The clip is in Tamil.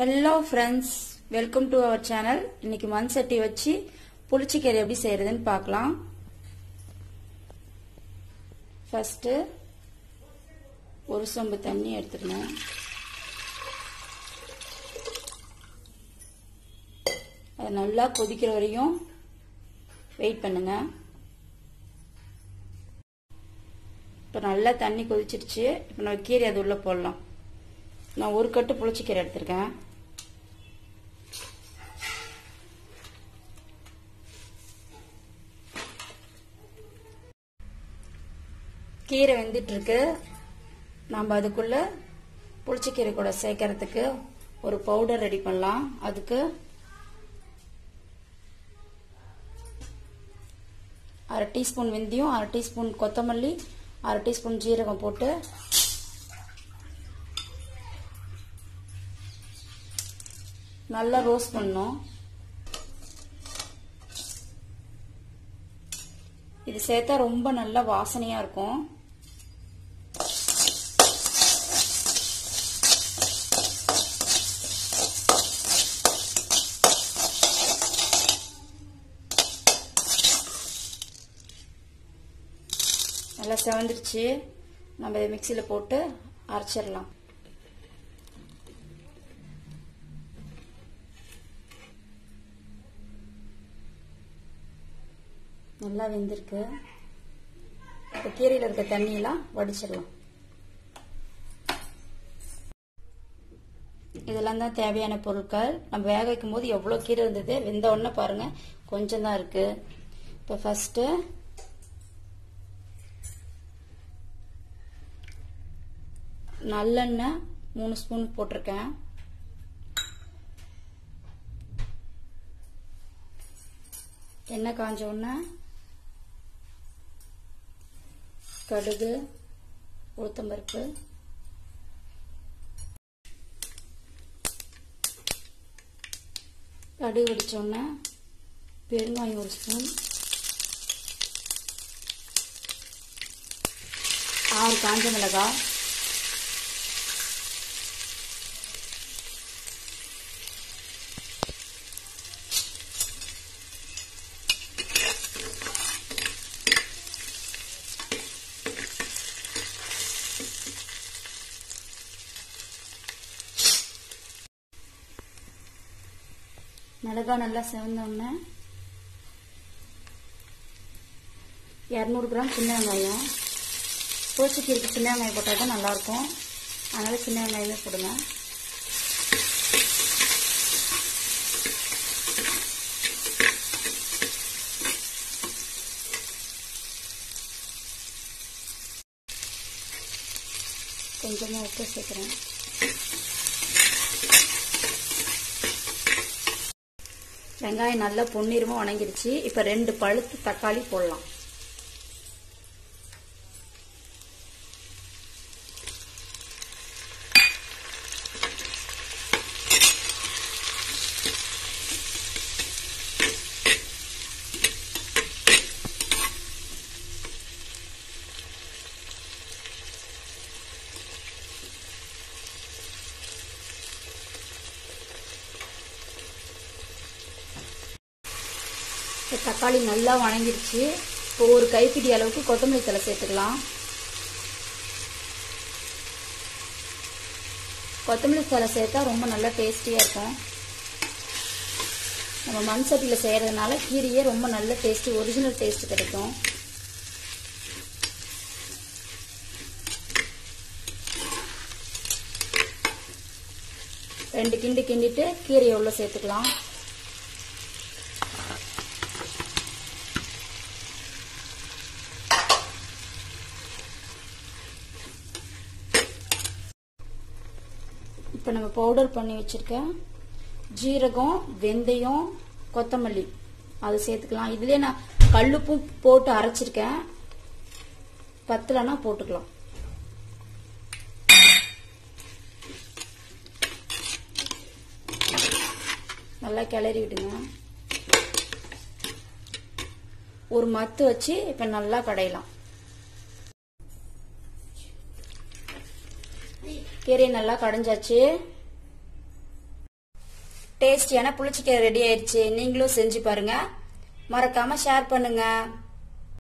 Hello friends welcome to our channel இன்னைக்கு மண் சட்டி வச்சு புளிச்சிக்கீரை எப்படி செய்யறதுன்னு பார்க்கலாம். ஃபர்ஸ்ட் ஒரு சொம்பு தண்ணி எடுத்துக்கணும் அது நல்லா கொதிக்கிற வரையும் வெயிட் பண்ணுங்க. இப்போ நல்லா தண்ணி கொதிச்சிருச்சு. இப்போ நம்ம கீரை அது உள்ள போடலாம். நான் ஒரு கட்டு புளிச்சிக்கீரை எடுத்திருக்கேன். கீரை வெந்துட்டுருக்கு. நம்ம அதுக்குள்ள புளிச்சக்கீரை கூட சேர்க்கறதுக்கு ஒரு பவுடர் ரெடி பண்ணலாம். அதுக்கு அரை டீஸ்பூன் வெந்தயம் அரை டீஸ்பூன் கொத்தமல்லி அரை டீஸ்பூன் ஜீரகம் போட்டு நல்லா ரோஸ்ட் பண்ணும் இது சேர்த்தா ரொம்ப நல்லா வாசனையாக இருக்கும். நல்லா செவந்துருச்சு. நம்ம இதை மிக்சியில் போட்டு அரைச்சிடலாம். நல்லா வெந்திருக்கு. இப்போ கீரையில் இருக்க தண்ணியெல்லாம் வடிச்சிடலாம். இதெல்லாம் தான் தேவையான பொருட்கள். நம்ம வேக வைக்கும் போது எவ்வளோ கீரை இருந்தது? வெந்த உடனே பாருங்கள் கொஞ்சம் தான் இருக்குது இப்போ ஃபஸ்ட்டு நல்லெண்ணெய் மூணு ஸ்பூன் போட்டிருக்கேன். எண்ணெய் காஞ்ச உடனே கடுகு உளுத்தம்பருப்பு. கடுகு வெடிச்சோடனே பெருங்காயம் ஒரு ஸ்பூன். ஆறு காஞ்ச மிளகாய். மிளகா நல்லா செவந்தோடனே இரநூறு கிராம் சின்ன வெங்காயம். புளிச்சக்கீரைக்கு சின்ன வெங்காயம் போட்டால் தான் நல்லாயிருக்கும். அதனால் சின்ன வெங்காயமே போடுங்க. கொஞ்சமாக உப்பு சேர்க்குறேன். வெங்காயம் நல்லா பொன்னிறமாக வணங்கிருச்சு. இப்போ ரெண்டு பழுத்து தக்காளி போடலாம். தக்காளி நல்லா வணங்கிருச்சு. இப்போ ஒரு கைப்பிடி அளவுக்கு கொத்தமல்லி தலை சேர்த்துக்கலாம். கொத்தமல்லி தலை சேர்த்தா ரொம்ப நல்லா டேஸ்டியாக இருக்கும். நம்ம மண் சட்டியில் செய்கிறதுனால கீரையே ரொம்ப நல்ல டேஸ்டி ஒரிஜினல் டேஸ்ட் கிடைக்கும். ரெண்டு கிண்டு கிண்டிட்டு கீரையை உள்ள சேர்த்துக்கலாம். இப்போ நம்ம பவுடர் பண்ணி வச்சிருக்க ஜீரகம் வெந்தயம் கொத்தமல்லி. அது சேர்த்துக்கலாம். இதுலேயே நான் கல்லுப்பும் போட்டு அரைச்சிருக்கேன். பத்தலன்னா போட்டுக்கலாம். நல்லா கிளறி விடுங்க. ஒரு மத்து வச்சு இப்போ நல்லா கடையலாம். கீரை நல்லா கடைஞ்சாச்சு. டேஸ்டியான புளிச்சிக்கீரை ரெடி ஆயிடுச்சு. நீங்களும் செஞ்சு பாருங்க. மறக்காம ஷேர் பண்ணுங்க.